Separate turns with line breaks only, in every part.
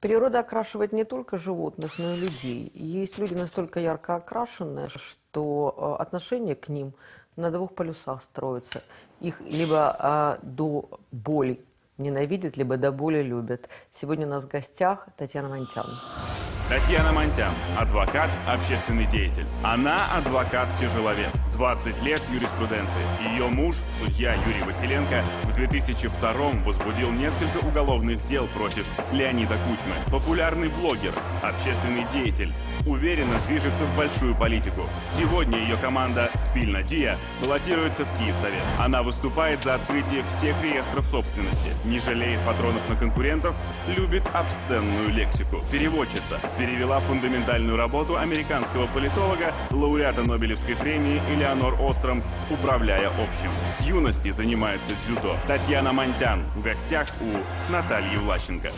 Природа окрашивает не только животных, но и людей. Есть люди настолько ярко окрашенные, что э, отношение к ним на двух полюсах строится. Их либо а, до боли ненавидят, либо до боли любят. Сегодня у нас в гостях Татьяна Монтян.
Татьяна Монтян, адвокат, общественный деятель. Она адвокат-тяжеловес. 20 лет юриспруденции. Ее муж, судья Юрий Василенко, в 2002 возбудил несколько уголовных дел против Леонида Кучмы. Популярный блогер, общественный деятель. Уверенно движется в большую политику. Сегодня ее команда «Спильна Дия» баллотируется в Киевсовет. Она выступает за открытие всех реестров собственности, не жалеет патронов на конкурентов, любит обсценную лексику. Переводчица. Перевела фундаментальную работу американского политолога, лауреата Нобелевской премии Элеонор Остром, управляя общим. С юности занимается дзюдо. Татьяна Монтян в гостях у Натальи Влащенко.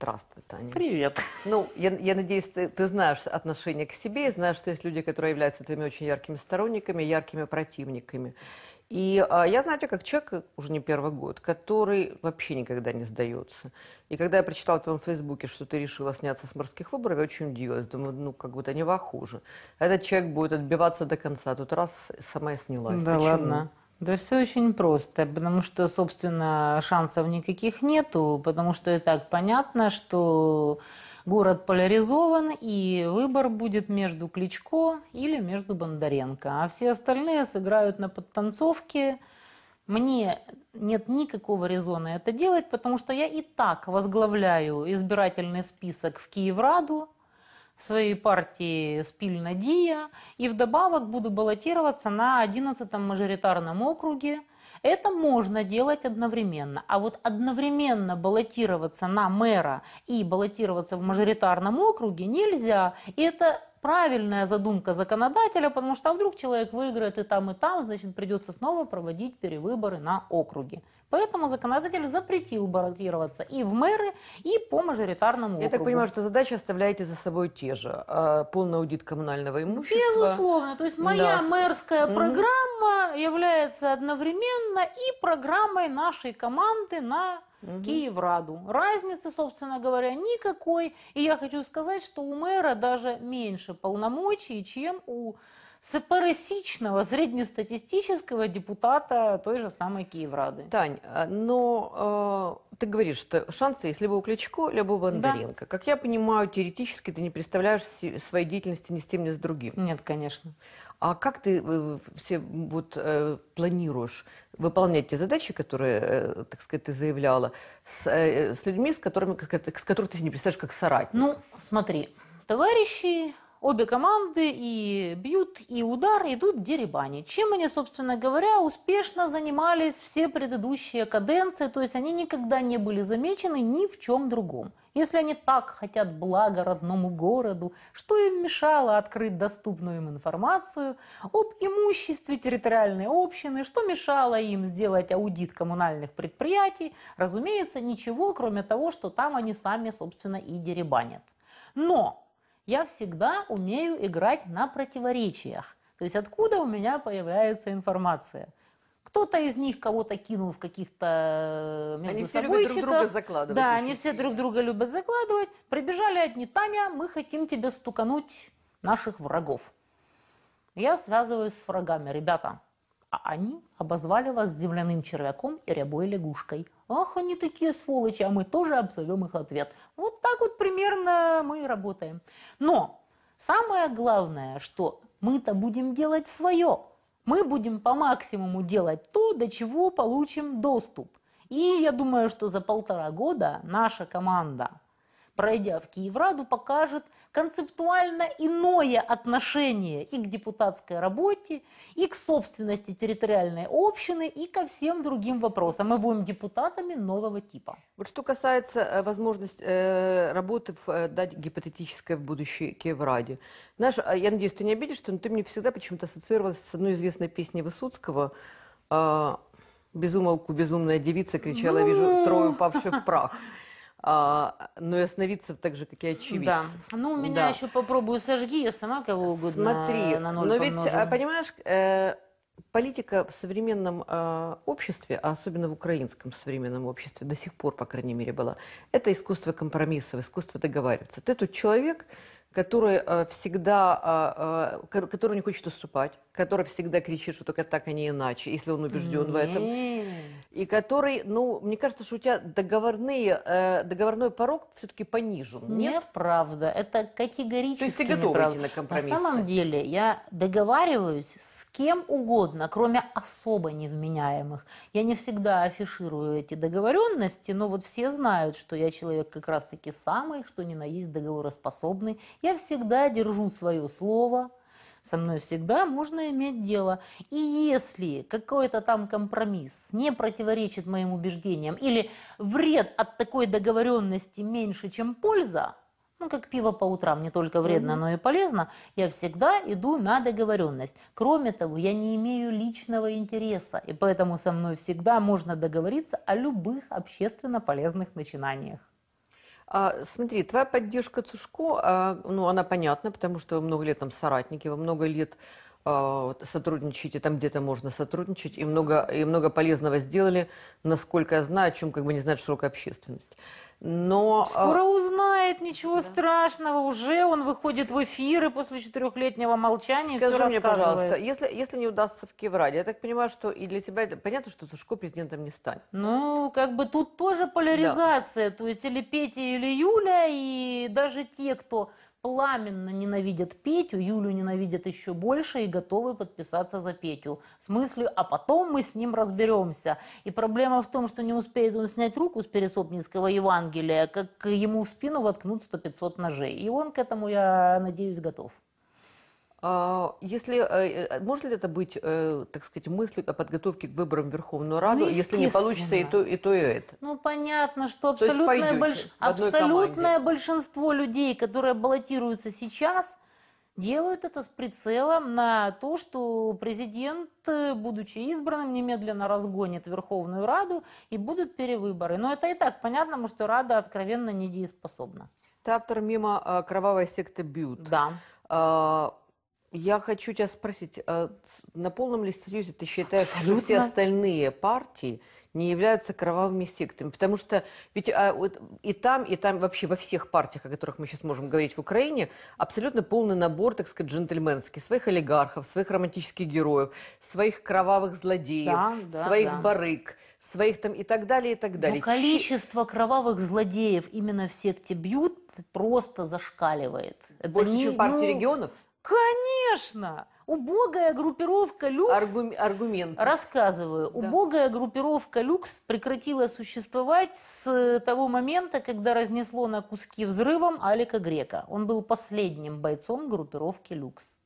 Здравствуй, Таня.
Привет.
Ну, я, я надеюсь, ты, ты знаешь отношение к себе и знаешь, что есть люди, которые являются твоими очень яркими сторонниками, яркими противниками. И а, я знаю тебя как человек, уже не первый год, который вообще никогда не сдается. И когда я прочитала в твоем фейсбуке, что ты решила сняться с морских выборов, я очень удивилась. Думаю, ну, как будто не хуже. Этот человек будет отбиваться до конца. Тут раз сама и снялась.
Да
Почему?
ладно. Да все очень просто, потому что, собственно, шансов никаких нету, потому что и так понятно, что город поляризован, и выбор будет между Кличко или между Бондаренко. А все остальные сыграют на подтанцовке. Мне нет никакого резона это делать, потому что я и так возглавляю избирательный список в Киевраду, своей партии Спильна Дия и вдобавок буду баллотироваться на 11-м мажоритарном округе. Это можно делать одновременно. А вот одновременно баллотироваться на мэра и баллотироваться в мажоритарном округе нельзя. Это правильная задумка законодателя, потому что а вдруг человек выиграет и там, и там, значит, придется снова проводить перевыборы на округе. Поэтому законодатель запретил баллотироваться и в мэры, и по мажоритарному
Я
округу.
так понимаю, что задачи оставляете за собой те же. А, Полный аудит коммунального имущества.
Безусловно. То есть моя
Да.
мэрская
Мгм.
программа является одновременно и программой нашей команды на
Мгм.
Киевраду. Разницы, собственно говоря, никакой. И я хочу сказать, что у мэра даже меньше полномочий, чем у пересечного среднестатистического депутата той же самой Киеврады.
Тань, а, но э, ты говоришь, что шансы есть либо у Кличко, либо у Бондаренко. Как я понимаю, теоретически ты не представляешь своей деятельности ни с тем, ни с другим.
Нет, конечно.
А как ты э, все вот э, планируешь выполнять те задачи, которые, э, так сказать, ты заявляла, с, э, с людьми, с которыми, как с которых ты не представляешь как соратник?
Ну, смотри, товарищи, обе команды и бьют, и удар идут деребани. Чем они, собственно говоря, успешно занимались все предыдущие каденции, то есть они никогда не были замечены ни в чем другом. Если они так хотят блага родному городу, что им мешало открыть доступную им информацию об имуществе территориальной общины, что мешало им сделать аудит коммунальных предприятий, разумеется, ничего, кроме того, что там они сами, собственно, и деребанят. Но я всегда умею играть на противоречиях. То есть откуда у меня появляется информация? Кто-то из них кого-то кинул в каких-то между
Они все любят друг друга закладывать
Да, они все друг друга любят закладывать. Прибежали одни, Таня, мы хотим тебе стукануть наших врагов. Я связываюсь с врагами, ребята. А они обозвали вас земляным червяком и рябой лягушкой. Ах, они такие сволочи, а мы тоже обзовем их ответ. Вот так вот примерно мы и работаем. Но самое главное, что мы-то будем делать свое. Мы будем по максимуму делать то, до чего получим доступ. И я думаю, что за полтора года наша команда, пройдя в Киевраду, покажет концептуально иное отношение и к депутатской работе, и к собственности территориальной общины, и ко всем другим вопросам. Мы будем депутатами нового типа.
Вот что касается э, возможности э, работы, в, э, дать гипотетическое в будущее Киевраде. Знаешь, а я надеюсь, ты не обидишься, но ты мне всегда почему-то ассоциировалась с одной известной песней Высоцкого а, «Безумолку безумная девица кричала,
Ну.
вижу трое упавших в прах». А, но и остановиться так же, как и очевидцы.
Да. Ну, у меня
Да.
еще попробую сожги, я сама кого угодно
Смотри,
на ноль
но ведь,
помножу.
а, понимаешь, э, политика в современном э, обществе, а особенно в украинском современном обществе, до сих пор, по крайней мере, была, это искусство компромиссов, искусство договариваться. Ты тут человек, который э, всегда, э, э, который не хочет уступать, который всегда кричит, что только так, а не иначе, если он убежден в этом. И который, ну, мне кажется, что у тебя договорные, э, договорной порог все-таки понижен.
Нет, правда. Это категорически То
есть ты
неправда.
идти на компромиссы?
На самом деле я договариваюсь с кем угодно, кроме особо невменяемых. Я не всегда афиширую эти договоренности, но вот все знают, что я человек как раз-таки самый, что ни на есть договороспособный. Я всегда держу свое слово, со мной всегда можно иметь дело. И если какой-то там компромисс не противоречит моим убеждениям или вред от такой договоренности меньше, чем польза, ну, как пиво по утрам, не только вредно, но и полезно, я всегда иду на договоренность. Кроме того, я не имею личного интереса, и поэтому со мной всегда можно договориться о любых общественно полезных начинаниях.
А, смотри, твоя поддержка Цушко, а, ну, она понятна, потому что вы много лет там соратники, вы много лет а, сотрудничаете там где-то можно сотрудничать, и много, и много полезного сделали, насколько я знаю, о чем как бы не знает широкая общественность. Но...
Скоро узнает, ничего да. страшного, уже он выходит в эфиры после четырехлетнего молчания
Скажи
все
мне, пожалуйста, если, если не удастся в Кевраде, я так понимаю, что и для тебя понятно, что Сушко президентом не станет.
Ну, как бы тут тоже поляризация, да. то есть или Петя, или Юля, и даже те, кто пламенно ненавидят Петю, Юлю ненавидят еще больше и готовы подписаться за Петю. С мыслью, а потом мы с ним разберемся. И проблема в том, что не успеет он снять руку с Пересопницкого Евангелия, как ему в спину воткнут 100-500 ножей. И он к этому, я надеюсь, готов.
А, если, э, э, может ли это быть, э, так сказать, мысль о подготовке к выборам в Верховную Раду, ну, если не получится и то, и то, и это?
Ну, понятно, что абсолютное, больш... абсолютное большинство людей, которые баллотируются сейчас, делают это с прицелом на то, что президент, будучи избранным, немедленно разгонит Верховную Раду и будут перевыборы. Но это и так понятно, потому что Рада откровенно недееспособна.
Ты автор мимо «Кровавая секта Бьют».
Да.
Я хочу тебя спросить, а на полном ли серьезе ты считаешь, Абсолютно. что все остальные партии не являются кровавыми сектами? Потому что ведь а, вот, и там, и там вообще во всех партиях, о которых мы сейчас можем говорить в Украине, абсолютно полный набор, так сказать, джентльменский, своих олигархов, своих романтических героев, своих кровавых злодеев, да, да, своих да. барыг своих там и так далее, и так далее.
Но количество кровавых злодеев именно в секте бьют просто зашкаливает.
Это Больше, не, чем партии ну, регионов?
Конечно! Убогая группировка «Люкс»
Аргум... Аргумент.
Рассказываю. Да. Убогая группировка «Люкс» прекратила существовать с того момента, когда разнесло на куски взрывом Алика Грека. Он был последним бойцом группировки «Люкс».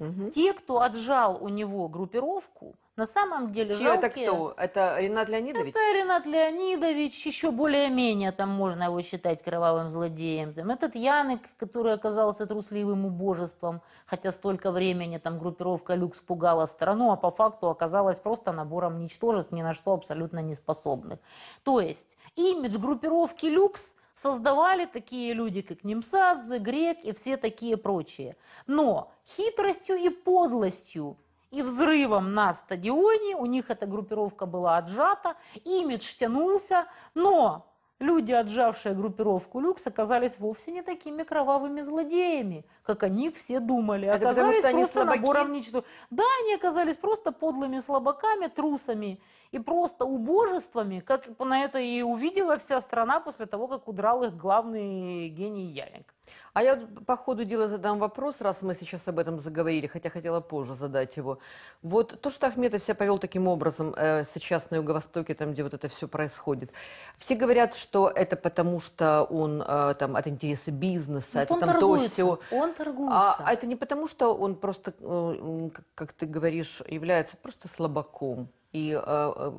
Угу. Те, кто отжал у него группировку, на самом деле
Чьи жалкие... это кто? Это Ренат Леонидович?
Это Ренат Леонидович, еще более-менее там можно его считать кровавым злодеем. Там, этот Янык, который оказался трусливым убожеством, хотя столько времени там группировка Люкс пугала страну, а по факту оказалась просто набором ничтожеств, ни на что абсолютно не способных. То есть имидж группировки Люкс – создавали такие люди, как Немсадзе, Грек и все такие прочие. Но хитростью и подлостью и взрывом на стадионе у них эта группировка была отжата, имидж тянулся, но Люди, отжавшие группировку «Люкс», оказались вовсе не такими кровавыми злодеями, как они все думали.
Это оказались потому, просто они набором
ничто. Да, они оказались просто подлыми слабаками, трусами и просто убожествами, как на это и увидела вся страна после того, как удрал их главный гений Яленко.
А я по ходу дела задам вопрос, раз мы сейчас об этом заговорили, хотя хотела позже задать его. Вот то, что Ахметов себя повел таким образом э, сейчас на Юго-Востоке, там, где вот это все происходит, все говорят, что это потому, что он э, там от интереса бизнеса,
вот
это
он
там
торгуется,
то все.
Он торгуется.
А, а это не потому, что он просто, э, как ты говоришь, является просто слабаком и э, э,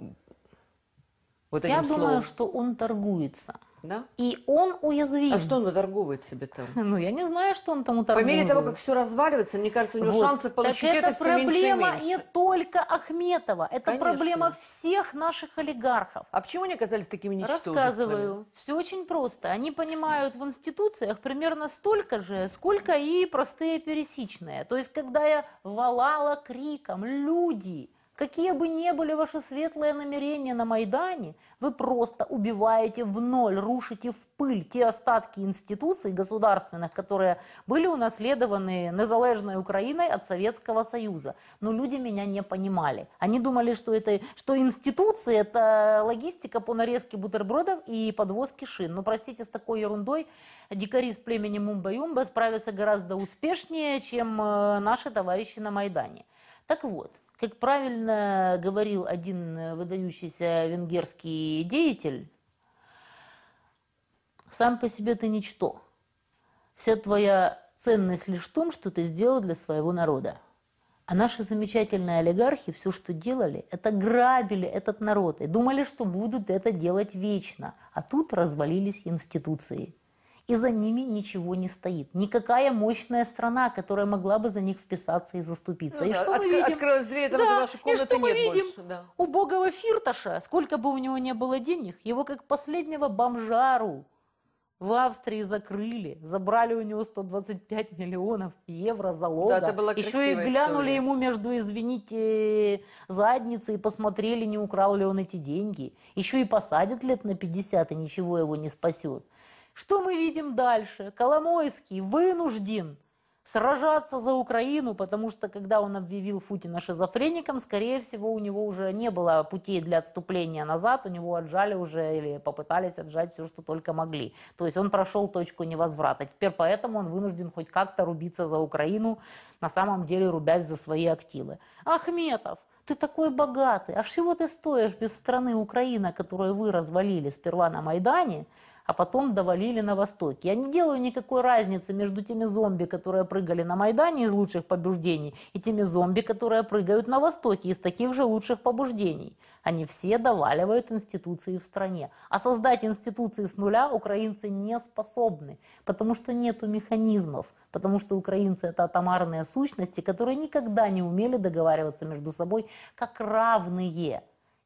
вот Я думаю, словом. что он торгуется.
Да?
И он уязвим.
А что он наторговывает себе там?
Ну, я не знаю, что он там
По
торгует.
мере того, как все разваливается, мне кажется, у него
Вот.
шансы получить
так
это,
это
все меньше и
проблема
меньше.
не только Ахметова, это
Конечно.
проблема всех наших олигархов.
А почему они оказались такими ничтожествами?
Рассказываю. Все очень просто. Они понимают в институциях примерно столько же, сколько и простые пересечные. То есть, когда я валала криком, люди, какие бы ни были ваши светлые намерения на Майдане, вы просто убиваете в ноль, рушите в пыль те остатки институций государственных, которые были унаследованы незалежной Украиной от Советского Союза. Но люди меня не понимали. Они думали, что, это, что институции – это логистика по нарезке бутербродов и подвозке шин. Ну, простите, с такой ерундой дикари с племенем Мумба-Юмба справятся гораздо успешнее, чем э, наши товарищи на Майдане. Так вот, как правильно говорил один э, выдающийся венгерский деятель, сам по себе ты ничто. Вся твоя ценность лишь в том, что ты сделал для своего народа. А наши замечательные олигархи все, что делали, это грабили этот народ и думали, что будут это делать вечно. А тут развалились институции. И за ними ничего не стоит. Никакая мощная страна, которая могла бы за них вписаться и заступиться.
Ну
и
да,
что мы
отк-
видим?
Открылась дверь, там
Да,
до нашей
и что мы
нет
видим?
больше. Да.
Убогого Фирташа, сколько бы у него не было денег, его как последнего бомжару в Австрии закрыли, забрали у него 125 миллионов евро залога.
Да, это была
Еще и глянули
история.
ему между, извините, задницы и посмотрели, не украл ли он эти деньги. Еще и посадят лет на 50, и ничего его не спасет. Что мы видим дальше? Коломойский вынужден сражаться за Украину, потому что когда он объявил Путина шизофреником, скорее всего, у него уже не было путей для отступления назад, у него отжали уже или попытались отжать все, что только могли. То есть он прошел точку невозврата. Теперь поэтому он вынужден хоть как-то рубиться за Украину, на самом деле рубясь за свои активы. Ахметов, ты такой богатый, а чего ты стоишь без страны Украина, которую вы развалили сперва на Майдане, а потом довалили на Востоке. Я не делаю никакой разницы между теми зомби, которые прыгали на Майдане из лучших побуждений, и теми зомби, которые прыгают на Востоке из таких же лучших побуждений. Они все доваливают институции в стране. А создать институции с нуля украинцы не способны, потому что нету механизмов, потому что украинцы это атомарные сущности, которые никогда не умели договариваться между собой как равные.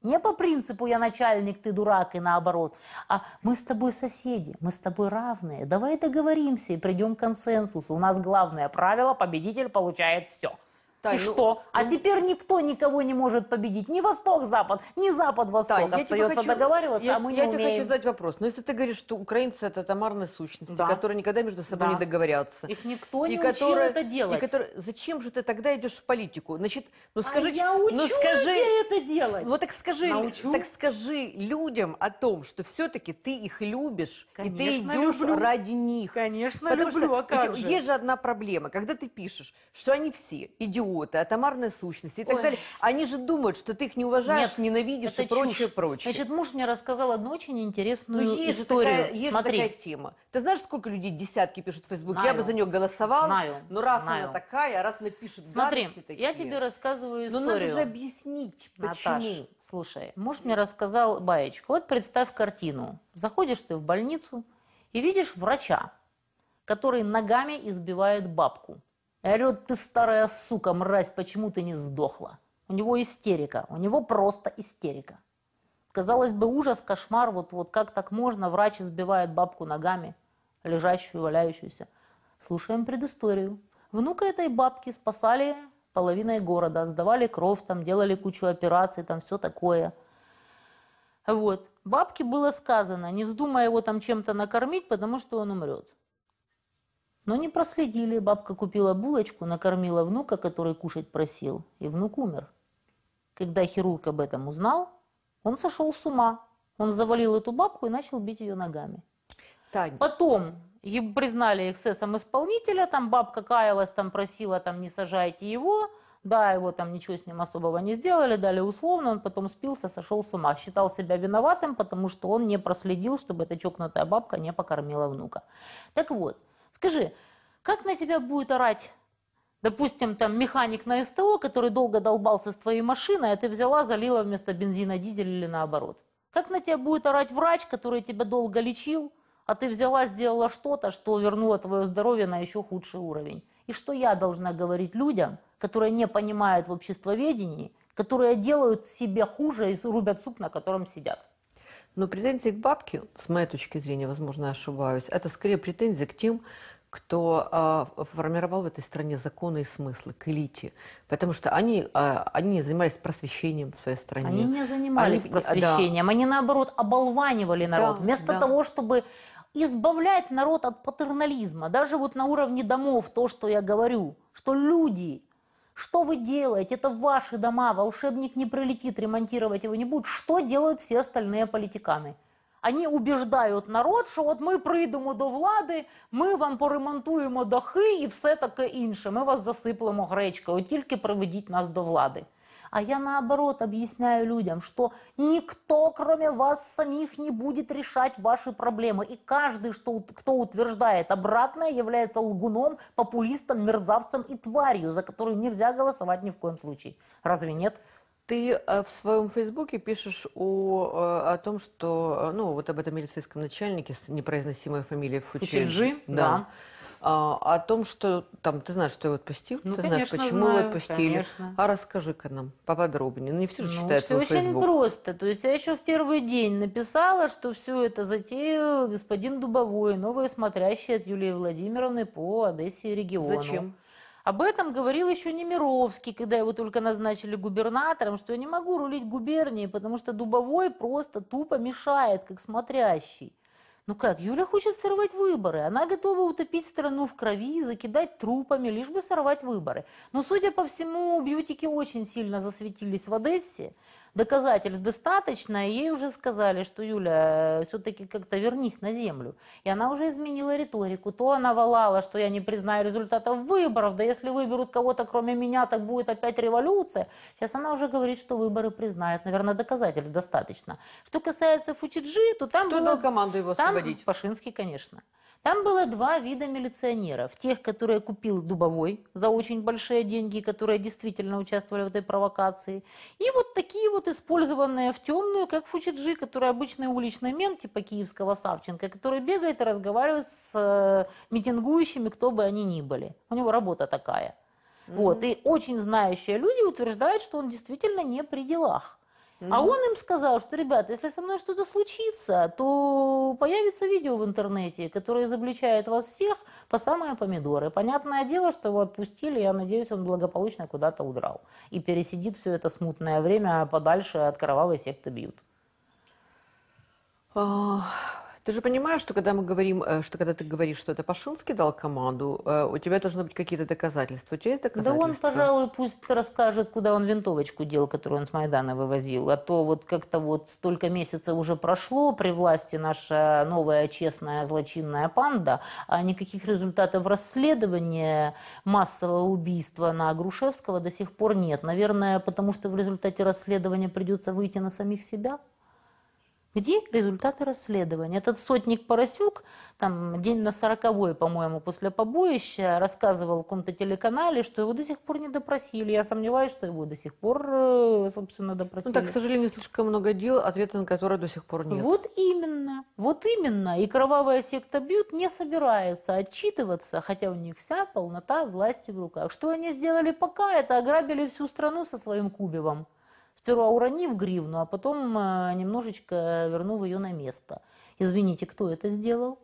Не по принципу «я начальник, ты дурак» и наоборот, а мы с тобой соседи, мы с тобой равные, давай договоримся и придем к консенсусу. У нас главное правило – победитель получает все.
Тань,
и
ну,
что? А
ну-
теперь никто никого не может победить. Ни Восток-Запад, ни Запад-Восток.
Тань, я тебе
Остается
хочу-
договариваться,
я,
а мы
я
не
тебе
умеем.
хочу задать вопрос. Но если ты говоришь, что украинцы это томарные сущности,
Да.
которые никогда между собой
Да.
не договорятся.
Их никто не
и
учил
которые-
это делать.
И которые, зачем же ты тогда идешь в политику? Значит, ну
А
скажи,
я учу
ну скажи,
людей это делать.
Вот так скажи,
Научу.
так скажи людям о том, что все-таки ты их любишь, и ты
Конечно,
идешь
люблю.
ради них.
Конечно,
Потому
люблю,
что
а как же?
есть же одна проблема, когда ты пишешь, что они все идиоты, атомарные сущности и так
Ой.
далее. Они же думают, что ты их не уважаешь,
Нет,
ненавидишь и прочее,
чушь.
прочее.
Значит, муж мне рассказал одну очень
Ну,
интересную
есть, же
историю.
такая, есть
Смотри,
такая тема. Ты знаешь, сколько людей десятки пишут в? Я
Знаю.
бы за нее голосовала.
Знаю,
Но раз
знаю.
она такая, а раз напишет
смотри,
такие.
я тебе рассказываю
Ну
историю.
надо же объяснить, почему.
Наташ, слушай, муж мне рассказал баечку. Вот представь картину. Заходишь ты в больницу и видишь врача, который ногами избивает бабку. И орет, ты старая сука, мразь, почему ты не сдохла? У него истерика, у него просто истерика. Казалось бы, ужас, кошмар, вот, вот как так можно, врач избивает бабку ногами, лежащую, валяющуюся. Слушаем предысторию. Внука этой бабки спасали половиной города, сдавали кровь, там делали кучу операций, там все такое. Вот. Бабке было сказано, не вздумай его там чем-то накормить, потому что он умрет. Но не проследили. Бабка купила булочку, накормила внука, который кушать просил, и внук умер. Когда хирург об этом узнал, он сошел с ума. Он завалил эту бабку и начал бить ее ногами.
Тань,
Потом е- признали эксцессом исполнителя, там бабка каялась, там просила, там не сажайте его, да, его там ничего с ним особого не сделали, дали условно, он потом спился, сошел с ума, считал себя виноватым, потому что он не проследил, чтобы эта чокнутая бабка не покормила внука. Так вот, скажи, как на тебя будет орать Допустим, там механик на СТО, который долго долбался с твоей машиной, а ты взяла, залила вместо бензина дизель или наоборот. Как на тебя будет орать врач, который тебя долго лечил, а ты взяла, сделала что-то, что вернуло твое здоровье на еще худший уровень? И что я должна говорить людям, которые не понимают в обществоведении, которые делают себе хуже и рубят суп, на котором сидят?
Но претензии к бабке, с моей точки зрения, возможно, ошибаюсь, это скорее претензии к тем, кто а, формировал в этой стране законы и смыслы, к элите. Потому что они, а, они занимались просвещением в своей стране.
Они не занимались они, просвещением, да. они наоборот оболванивали народ. Да, Вместо да. того, чтобы избавлять народ от патернализма, даже вот на уровне домов, то, что я говорю, что люди, что вы делаете, это ваши дома, волшебник не прилетит, ремонтировать его не будет. Что делают все остальные политиканы? Они убіждають народ, що от ми прийдемо до влади, ми вам поремонтуємо дахи і все таке інше. Ми вас засиплемо гречкою, тільки приведіть нас до влади. А я наоборот объясняю людям, что никто, кроме вас самих, не будет решать ваши проблемы. И каждый, что, кто утверждает обратное, является лгуном, популистом, мерзавцем и тварью, за которую нельзя голосовать ни в коем случае. Разве нет?
Ты э, в своем фейсбуке пишешь о, э, о том, что, ну, вот об этом милицейском начальнике с непроизносимой фамилией Фучельджи.
Фучельджи, да. да.
А, о том, что там ты знаешь, что его отпустил,
ну,
ты
конечно,
знаешь, почему
знаю,
его отпустили.
Конечно.
А расскажи-ка нам поподробнее. Ну, не все же
ну,
читают
все очень Facebook. просто. То есть я еще в первый день написала, что все это затеял господин Дубовой, новый смотрящий от Юлии Владимировны по Одессе и региону.
Зачем?
Об этом говорил еще Немировский, когда его только назначили губернатором, что я не могу рулить губернией, потому что Дубовой просто тупо мешает, как смотрящий. Ну как, Юля хочет сорвать выборы. Она готова утопить страну в крови, закидать трупами, лишь бы сорвать выборы. Но, судя по всему, бьютики очень сильно засветились в Одессе доказательств достаточно, и ей уже сказали, что Юля, все-таки как-то вернись на землю. И она уже изменила риторику. То она валала, что я не признаю результатов выборов, да если выберут кого-то кроме меня, так будет опять революция. Сейчас она уже говорит, что выборы признают. Наверное, доказательств достаточно. Что касается Фучиджи, то там
Кто
было...
дал команду его освободить?
Там Пашинский, конечно. Там было два вида милиционеров. Тех, которые купил Дубовой за очень большие деньги, которые действительно участвовали в этой провокации. И вот такие вот использованные в темную, как Фучиджи, который обычный уличный мент, типа киевского Савченко, который бегает и разговаривает с э, митингующими, кто бы они ни были. У него работа такая. Mm-hmm. Вот. И очень знающие люди утверждают, что он действительно не при делах. Mm-hmm. А он им сказал, что, ребята, если со мной что-то случится, то появится видео в интернете, которое изобличает вас всех по самые помидоры. Понятное дело, что его отпустили, я надеюсь, он благополучно куда-то удрал. И пересидит все это смутное время подальше от кровавой секты бьют.
Ты же понимаешь, что когда мы говорим, э, что когда ты говоришь, что это Пашинский дал команду, э, у тебя должны быть какие-то доказательства. У тебя есть доказательства?
Да он, пожалуй, пусть расскажет, куда он винтовочку дел, которую он с Майдана вывозил. А то вот как-то вот столько месяцев уже прошло, при власти наша новая честная злочинная панда, а никаких результатов расследования массового убийства на Грушевского до сих пор нет. Наверное, потому что в результате расследования придется выйти на самих себя. Где результаты расследования? Этот сотник Поросюк, там день на сороковой, по-моему, после побоища, рассказывал в каком-то телеканале, что его до сих пор не допросили. Я сомневаюсь, что его до сих пор, э, собственно, допросили.
Ну так, к сожалению, слишком много дел, ответы на которые до сих пор нет.
Вот именно, вот именно. И кровавая секта Бьют не собирается отчитываться, хотя у них вся полнота власти в руках. Что они сделали пока? Это ограбили всю страну со своим Кубевом сперва уронив гривну, а потом э, немножечко вернув ее на место. Извините, кто это сделал?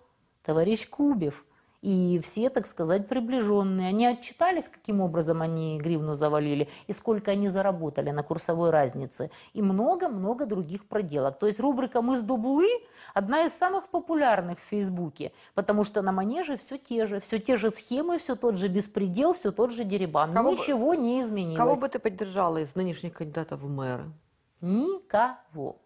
Товарищ Кубев и все, так сказать, приближенные. Они отчитались, каким образом они гривну завалили и сколько они заработали на курсовой разнице. И много-много других проделок. То есть рубрика «Мы с Дубулы» одна из самых популярных в Фейсбуке, потому что на манеже все те же. Все те же схемы, все тот же беспредел, все тот же деребан. Кого Ничего бы, не изменилось.
Кого бы ты поддержала из нынешних кандидатов в мэры?
Никого.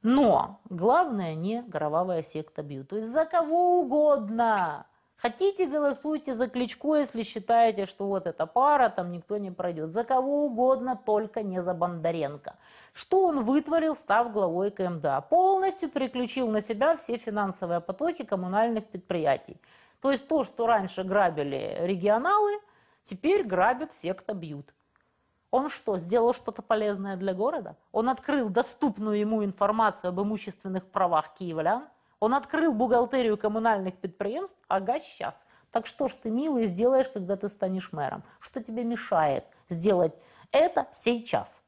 Но главное не кровавая секта бью. То есть за кого угодно. Хотите, голосуйте за Кличко, если считаете, что вот эта пара, там никто не пройдет. За кого угодно, только не за Бондаренко. Что он вытворил, став главой КМДА? Полностью переключил на себя все финансовые потоки коммунальных предприятий. То есть то, что раньше грабили регионалы, теперь грабят секта бьют. Он что, сделал что-то полезное для города? Он открыл доступную ему информацию об имущественных правах киевлян? Он открыл бухгалтерию коммунальных предприемств? Ага, сейчас. Так что ж ты, милый, сделаешь, когда ты станешь мэром? Что тебе мешает сделать это сейчас?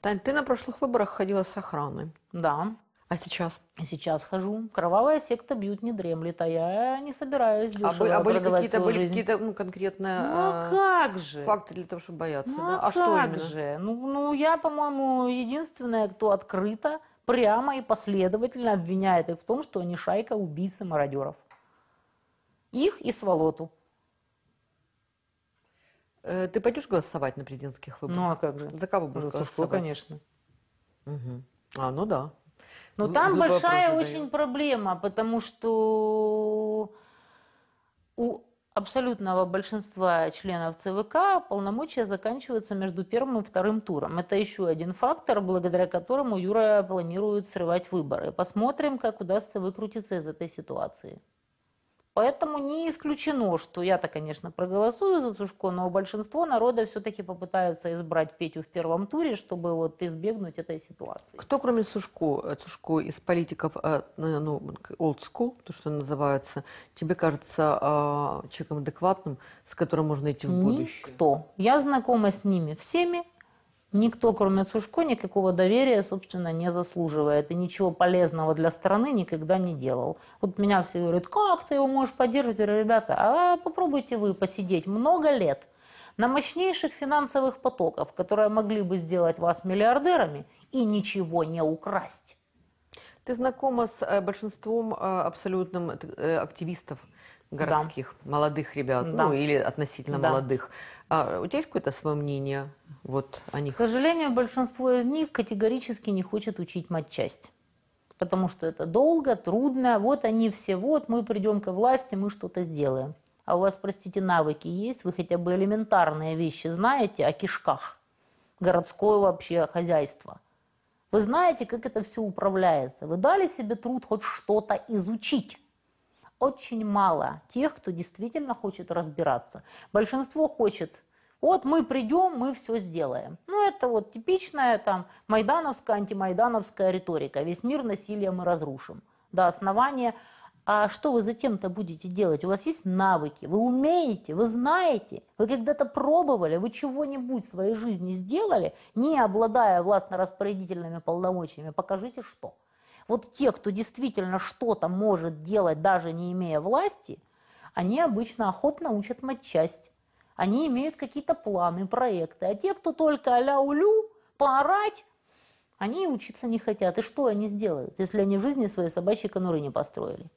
Тань, ты на прошлых выборах ходила с охраной.
Да.
А сейчас?
Сейчас хожу. Кровавая секта бьют не дремлет, а я не собираюсь
А,
дешево
а были
продавать
какие-то
свою
были
жизнь.
какие-то ну, конкретные
Ну а
а,
как же?
факты для того, чтобы бояться?
Ну
да?
а,
А что
как
именно?
же? Ну, ну, я, по-моему, единственная, кто открыто, прямо и последовательно обвиняет их в том, что они шайка убийц и мародеров. Их и Сволоту.
Э, Ты пойдешь голосовать на президентских выборах?
Ну а как же?
За кого будешь
За Сушко, конечно.
Мгм. А, ну да.
Но
Вы-
там большая очень
задаете.
проблема, потому что у абсолютного большинства членов ЦВК полномочия заканчиваются между первым и вторым туром. Это еще один фактор, благодаря которому Юра планирует срывать выборы. Посмотрим, как удастся выкрутиться из этой ситуации. Поэтому не исключено, что я-то, конечно, проголосую за Сушко, но большинство народа все-таки попытаются избрать Петю в первом туре, чтобы вот избегнуть этой ситуации.
Кто, кроме Сушко, э, Сушко из политиков, э, ну, old school, то, что называется, тебе кажется а, человеком адекватным, с которым можно идти в будущее?
Никто. Я знакома с ними всеми. Никто, кроме Сушко, никакого доверия, собственно, не заслуживает. И ничего полезного для страны никогда не делал. Вот меня все говорят, как ты его можешь поддерживать? Я говорю, ребята, а попробуйте вы посидеть много лет на мощнейших финансовых потоках, которые могли бы сделать вас миллиардерами и ничего не украсть.
Ты знакома с э, большинством э, абсолютным э, активистов городских, молодых ребят,
Да.
ну или относительно
Да.
молодых. А у тебя есть какое-то свое мнение вот о
К
них?
сожалению, большинство из них категорически не хочет учить матчасть. Потому что это долго, трудно. Вот они все, вот мы придем ко власти, мы что-то сделаем. А у вас, простите, навыки есть? Вы хотя бы элементарные вещи знаете о кишках? Городское вообще хозяйство. Вы знаете, как это все управляется? Вы дали себе труд хоть что-то изучить? Очень мало тех, кто действительно хочет разбираться. Большинство хочет, вот мы придем, мы все сделаем. Ну, это вот типичная там майдановская, антимайдановская риторика. Весь мир насилием мы разрушим. До основания. А что вы затем-то будете делать? У вас есть навыки, вы умеете, вы знаете, вы когда-то пробовали, вы чего-нибудь в своей жизни сделали, не обладая властно-распорядительными полномочиями. Покажите, что. Вот те, кто действительно что-то может делать, даже не имея власти, они обычно охотно учат матчасть. Они имеют какие-то планы, проекты. А те, кто только а-ля улю, поорать, они учиться не хотят. И что они сделают, если они в жизни своей собачьей конуры не построили?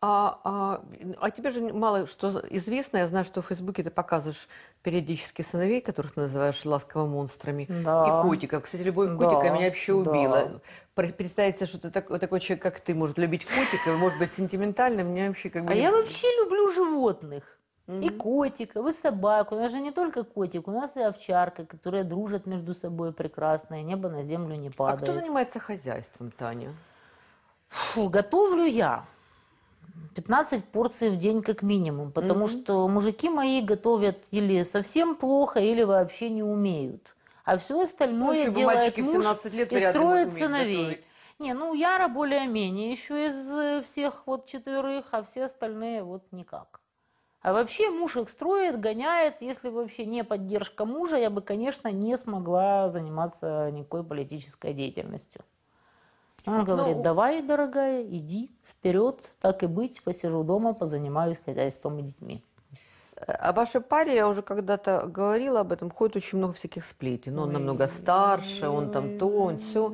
А, а, а тебе же мало что известно. Я знаю, что в Фейсбуке ты показываешь периодически сыновей, которых ты называешь ласково монстрами,
Да.
и котиков. Кстати, любовь
Да,
котика меня вообще
да.
убила. Пр- Представить себе, что ты так- такой человек, как ты, может любить котика, может быть сентиментальным, меня вообще как бы...
А я вообще люблю животных. И котиков, и собак. У нас же не только котик, у нас и овчарка, которые дружат между собой прекрасно, и небо на землю не
А кто
падает.
занимается хозяйством, Таня?
Фу, готовлю я. 15 порций в день как минимум, потому что мужики мои готовят или совсем плохо, или вообще не умеют. А все
Ну,
остальное
бы
делает муж
17 лет
и строит сыновей.
готовить.
Не, ну Яра более-менее еще из э, всех вот четверых, а все остальные вот никак. А вообще муж их строит, гоняет. Если вообще не поддержка мужа, я бы, конечно, не смогла заниматься никакой политической деятельностью. Он говорит,
Ну,
давай, дорогая, иди вперед, так и быть, посижу дома, позанимаюсь хозяйством и детьми.
О вашей паре я уже когда-то говорила об этом. Ходит очень много всяких сплетен. Он намного старше, он там то, он все.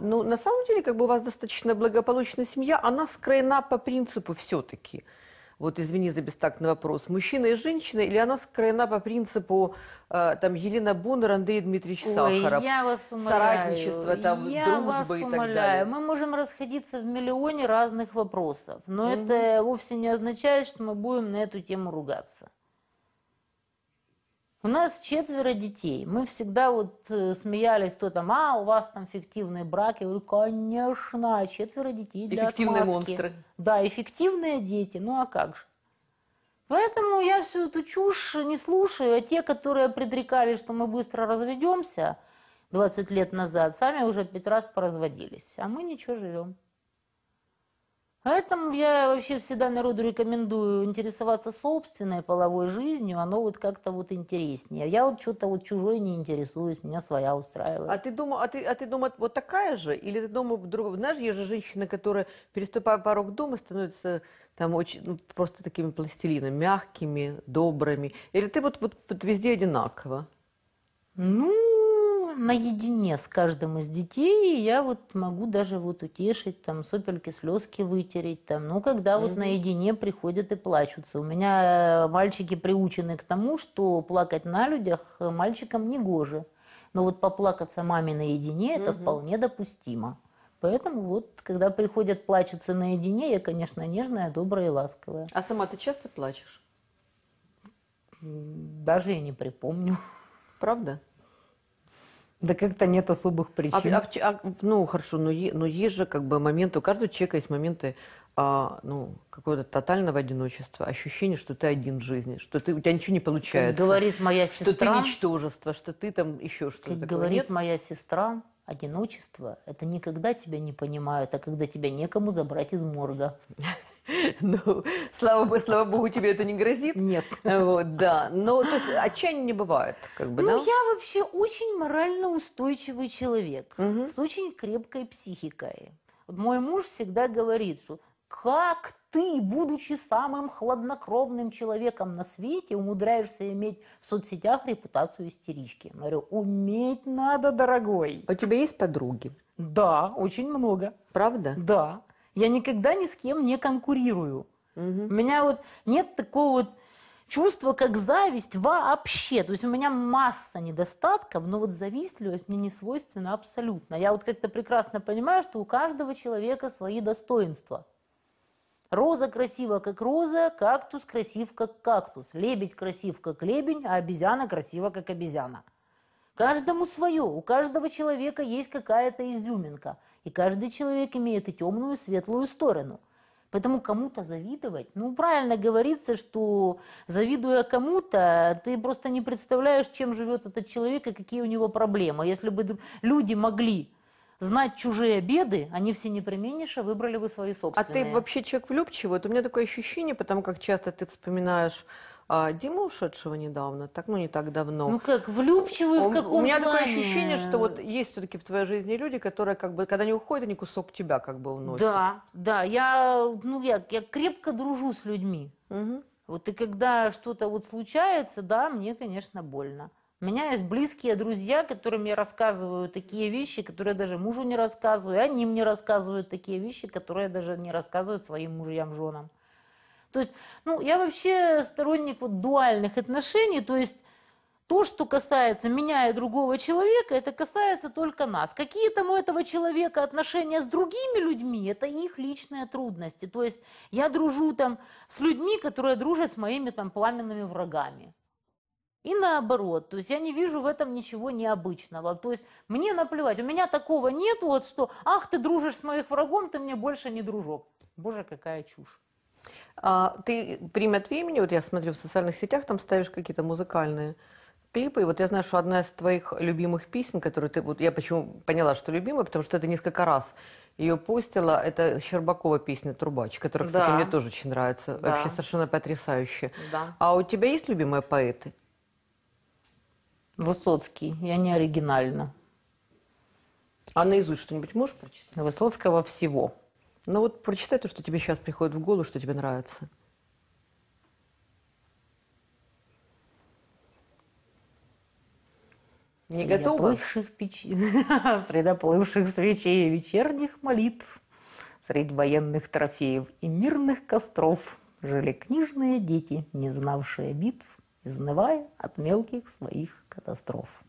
ну, на самом деле, как бы у вас достаточно благополучная семья. Она скроена по принципу все-таки. Вот извини за бестактный вопрос. Мужчина и женщина, или она скроена по принципу э, там Елена Боннер, Андрей Дмитриевич Сахаров?
Ой, я вас умоляю.
соратничество, там,
я
дружба
вас
и так
умоляю.
далее.
Мы можем расходиться в миллионе разных вопросов, но это вовсе не означает, что мы будем на эту тему ругаться. У нас четверо детей. Мы всегда вот э, смеялись, кто там, а, у вас там фиктивный брак. Я говорю, конечно, четверо детей для
Эффективные
отмазки.
монстры.
Да, эффективные дети. Ну а как же? Поэтому я всю эту чушь не слушаю, а те, которые предрекали, что мы быстро разведемся 20 лет назад, сами уже пять раз поразводились, а мы ничего живем. Поэтому я вообще всегда народу рекомендую интересоваться собственной половой жизнью, оно вот как-то вот интереснее. Я вот что-то вот чужой не интересуюсь, меня своя устраивает.
А ты думал, а ты, а ты думал, вот такая же? Или ты думал, вдруг, знаешь, есть же женщины, которые, переступая порог дома, становятся там очень, ну, просто такими пластилинами, мягкими, добрыми. Или ты вот, вот, вот везде одинаково?
Ну, наедине с каждым из детей, я вот могу даже вот утешить, там, сопельки, слезки вытереть, там, ну, когда вот наедине приходят и плачутся. У меня мальчики приучены к тому, что плакать на людях мальчикам не гоже. Но вот поплакаться маме наедине, это вполне допустимо. Поэтому вот, когда приходят плачутся наедине, я, конечно, нежная, добрая и ласковая.
А сама ты часто плачешь?
Даже я не припомню.
Правда?
Да как-то нет особых
А,
причин.
а ч- а, ну, хорошо, но, е- но есть же как бы моменты, у каждого человека есть моменты а, ну, какого-то тотального одиночества, ощущение, что ты один в жизни, что ты, у тебя ничего не
Как
получается.
говорит моя
что ты
сестра,
ничтожество, что ты там еще что-то
как говорит
Нет?
моя сестра, одиночество – это не когда тебя не понимают, а когда тебя некому забрать из морга.
Ну, слава, слава богу, тебе это не грозит.
Нет.
Вот, да. Но то есть, отчаяния не бывает, как бы,
Ну,
да?
я вообще очень морально устойчивый человек
Мгм.
с очень крепкой психикой. Вот мой муж всегда говорит, что как ты, будучи самым хладнокровным человеком на свете, умудряешься иметь в соцсетях репутацию истерички? Я говорю, уметь надо, дорогой.
А у тебя есть подруги,
Да, очень много.
правда?
Да. Я никогда ни с кем не конкурирую.
Мгм.
У меня вот нет такого вот чувства, как зависть вообще. То есть у меня масса недостатков, но вот завистливость мне не свойственна абсолютно. Я вот как-то прекрасно понимаю, что у каждого человека свои достоинства. Роза красива, как роза, кактус красив, как кактус. Лебедь красив, как лебень, а обезьяна красива, как обезьяна. Каждому свое, у каждого человека есть какая-то изюминка, и каждый человек имеет и темную, и светлую сторону. Поэтому кому-то завидовать, ну правильно говорится, что завидуя кому-то, ты просто не представляешь, чем живет этот человек и какие у него проблемы. Если бы люди могли знать чужие беды, они все непременнейше выбрали бы свои
А
собственные.
ты вообще человек влюбчивый? Вот у меня такое ощущение, потому как часто ты вспоминаешь а, Диму, ушедшего недавно, так, ну, не так давно.
Ну как, влюбчивый в
У-
каком
У меня такое
плане?
ощущение, что вот есть все-таки в твоей жизни люди, которые как бы, когда они уходят, они кусок тебя как бы уносят.
Да, да, я, ну, я, я крепко дружу с людьми.
Мгм.
Вот и когда что-то вот случается, да, мне, конечно, больно. У меня есть близкие друзья, которым я рассказываю такие вещи, которые даже мужу не рассказываю, и они мне рассказывают такие вещи, которые даже не рассказывают своим мужьям, женам. То есть, ну, я вообще сторонник вот дуальных отношений, то есть то, что касается меня и другого человека, это касается только нас. Какие там у этого человека отношения с другими людьми, это их личные трудности. То есть я дружу там с людьми, которые дружат с моими там пламенными врагами. И наоборот, то есть я не вижу в этом ничего необычного. То есть мне наплевать, у меня такого нет, вот что, ах, ты дружишь с моих врагом, ты мне больше не дружок. Боже, какая чушь.
А, ты время от времени, вот я смотрю в социальных сетях, там ставишь какие-то музыкальные клипы, и вот я знаю, что одна из твоих любимых песен, которую ты, вот я почему поняла, что любимая, потому что ты несколько раз ее постила, это Щербакова песня «Трубач», которая, кстати,
Да.
мне тоже очень нравится,
Да.
вообще совершенно потрясающая.
Да.
А у тебя есть любимые поэты?
Высоцкий, я не оригинально.
А наизусть что-нибудь можешь прочитать?
Высоцкого всего.
Ну вот прочитай то, что тебе сейчас приходит в голову, что тебе нравится. Не готова?
оплывших печи- Среди оплывших свечей и вечерних молитв, Среди военных трофеев и мирных костров Жили книжные дети, не знавшие битв, Изнывая от мелких своих катастроф.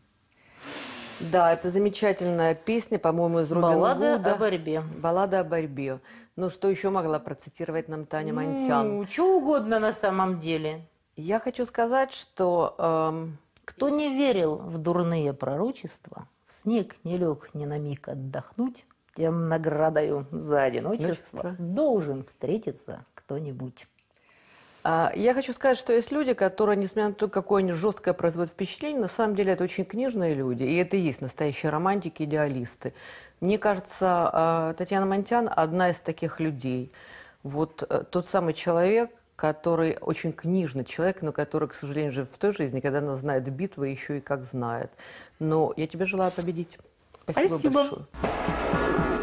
Да, это замечательная песня, по-моему, из Робин
Баллада
Гуда.
о борьбе.
Баллада о борьбе. Ну, что еще могла процитировать нам Таня Монтян?
Ну, что угодно на самом деле.
Я хочу сказать, что эм,
Кто не верил в дурные пророчества, в снег не лег ни на миг отдохнуть, тем наградою за одиночество
Одиночество.
должен встретиться кто-нибудь.
А, Я хочу сказать, что есть люди, которые, несмотря на то, какое они жесткое производят впечатление, на самом деле это очень книжные люди, и это и есть настоящие романтики, идеалисты. Мне кажется, а, Татьяна Монтян одна из таких людей. Вот э, тот самый человек, который очень книжный человек, но который, к сожалению, же в той жизни, когда она знает битвы, еще и как знает. Но я тебе желаю победить. Спасибо,
Спасибо.
большое.